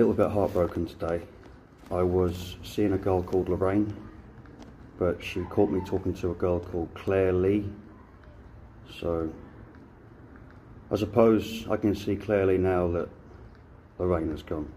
little bit heartbroken today. I was seeing a girl called Lorraine, but she caught me talking to a girl called Claire Lee. So I suppose I can see clearly now that Lorraine has gone.